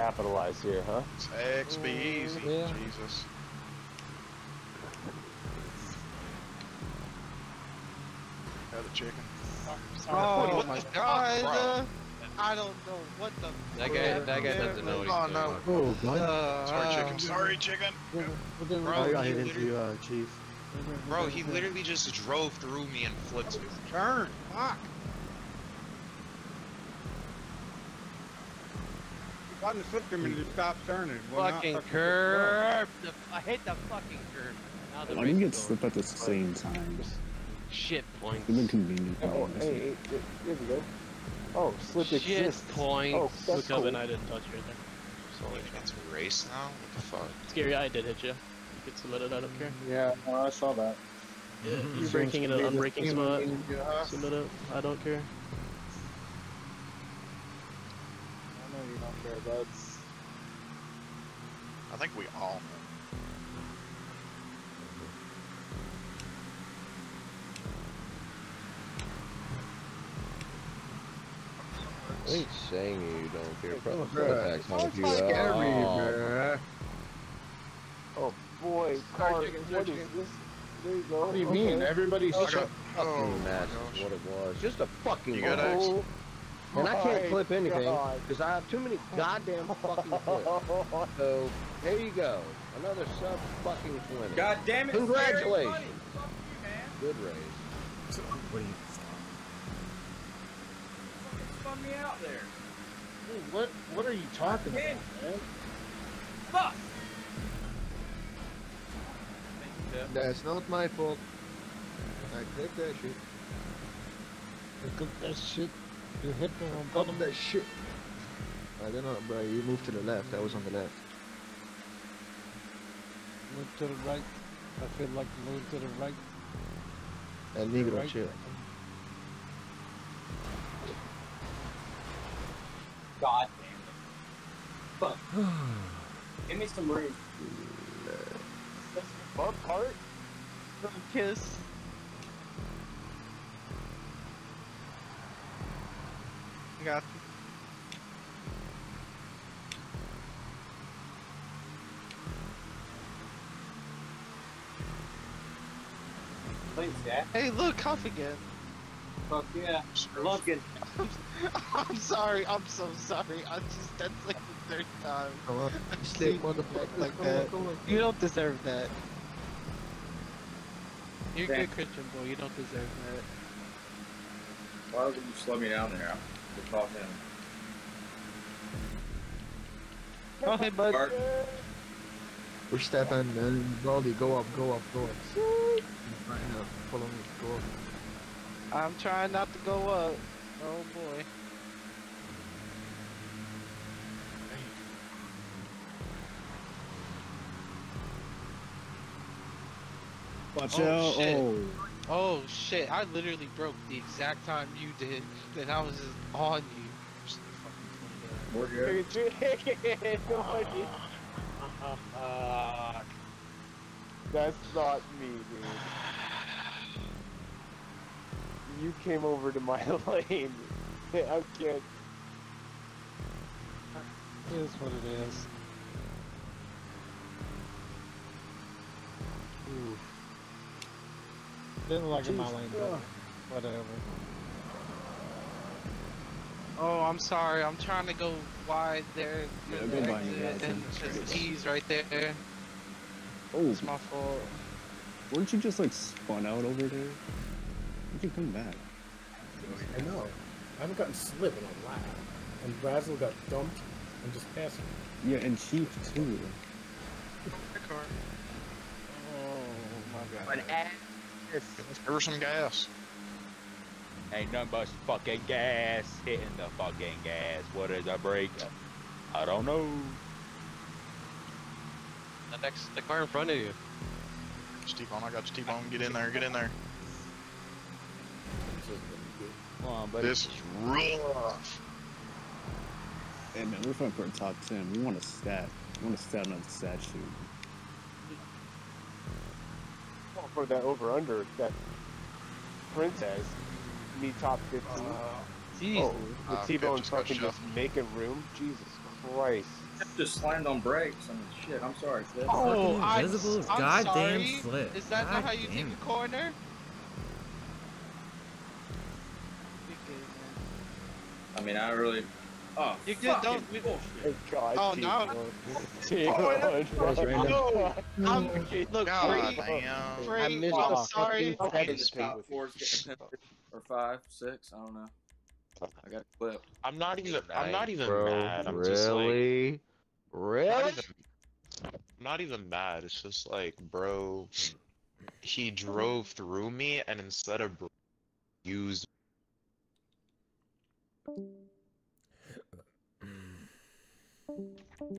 Capitalize here, huh? X be easy. Yeah. Jesus. Got the chicken. Oh my god! Uh, I don't know what the. That guy, that guy doesn't know what he's Oh, doing. no. Oh, what? Uh, Sorry, chicken. Sorry, chicken. Bro, I got hit into you, uh, chief. Bro, he literally just drove through me and flipped me. Turn. Fuck. Got in the system and just stopped turning. Will not fucking touch curb. The, I hit the fucking curb. Now the I didn't get race is slipped at the same time. Shit points. It's been convenient. Oh, hey, hey, there there we go. Oh, slip Shit exists. Oh, points. Oh, that's Look up cool. and I didn't touch you right there. So like, it's a race now? What the fuck? Scary, I did hit you. You could submit it, I don't care. Yeah, no, I saw that. Yeah, you're breaking in an unbreaking spot. Submit it, I don't care. I know you don't care, buds. I think we all know. I ain't saying you don't care. Probably bruh. attacks help you Scary, out. Oh. bruh. Oh boy, car, chicken, what chicken. is this? There you go. What do you mean? Everybody's I shut got- Fucking Oh, mess what it was. Just a fucking You got mess. X? Oh. And I can't My clip anything because I have too many goddamn fucking clips. So there you go. Another sub fucking winner. God damn it. Congratulations. Fuck you, man. Good race. What do you. Fucking spun me out there. Dude, what, what are you talking about, man? Fuck. That's not my fault. I clicked that shit. Look at that shit. You hit the on Fuck button. that shit. I don't know, bro. You moved to the left. I was on the left. Move to the right. I feel like move to the right. El negro, Right. chill. God damn it. Fuck. Give me some room. Bump cart? Kiss. I got you. Thanks, Dad. Hey, look, Cuff again. Fuck yeah. Looking. I'm sorry. I'm so sorry. I just that's like the third time. Come on. You slick motherfucker. like Come that. on, come on. You don't deserve that. You're Thank- good, Christian boy. You don't deserve that. Why would you slow me down there? I'm talking. Oh, hey, bud. Mark. Push Stefan and Baldy, go up, go up, go up. Right now, follow me, go up. I'm trying not to go up. Oh boy. Watch Oh, out! shit. Oh, Oh shit! I literally broke the exact time you did, and I was just on you. We're good. That's not me, dude. You came over to my lane. I can't. It is what it is. Didn't like it, my lane, but whatever. Oh, I'm sorry. I'm trying to go wide there. Yeah, the go by you guys, And just ease right there. oh! It's my fault. Weren't you just like spun out over there? You can come back. I know. I haven't gotten slip in a lap. And Brazel got dumped and just passing. Yeah, and Chief too. Oh my An ass. Give her some gas. Ain't nothing but fucking gas hitting the fucking gas. What is a break? I don't know. The next, the car in front of you. T-bone, I got you, T-bone. Get in there, get in there. Come on, buddy. This is rough. Hey man, we're fighting for a top ten. We want a stat. We want a stat on the stat sheet. For that over under, that princess, me top 15. Jesus. Oh, with Uh, T-Bone just got fucking just shoved. making room? Jesus Christ. Just slammed on brakes. I mean, shit. I'm sorry, Sid. Oh, Fucking I'm, invisible I'm goddamn sorry. slip. Is that not how you take damn a it. corner? I mean, I really. Oh, You good? fucking We, Thank God, Oh, no. T-Bone. T-Bone. no. I'm, look, God Free, damn. Free, I missed I'm the sorry. fucking Maybe head the spin top with four's getting a 10 or five, six. I don't know. I got a clip. I'm not even. I'm not even Bro, mad. I'm just like. really? Not Really? even, not even mad. It's just like, bro, he drove through me, and instead of br- used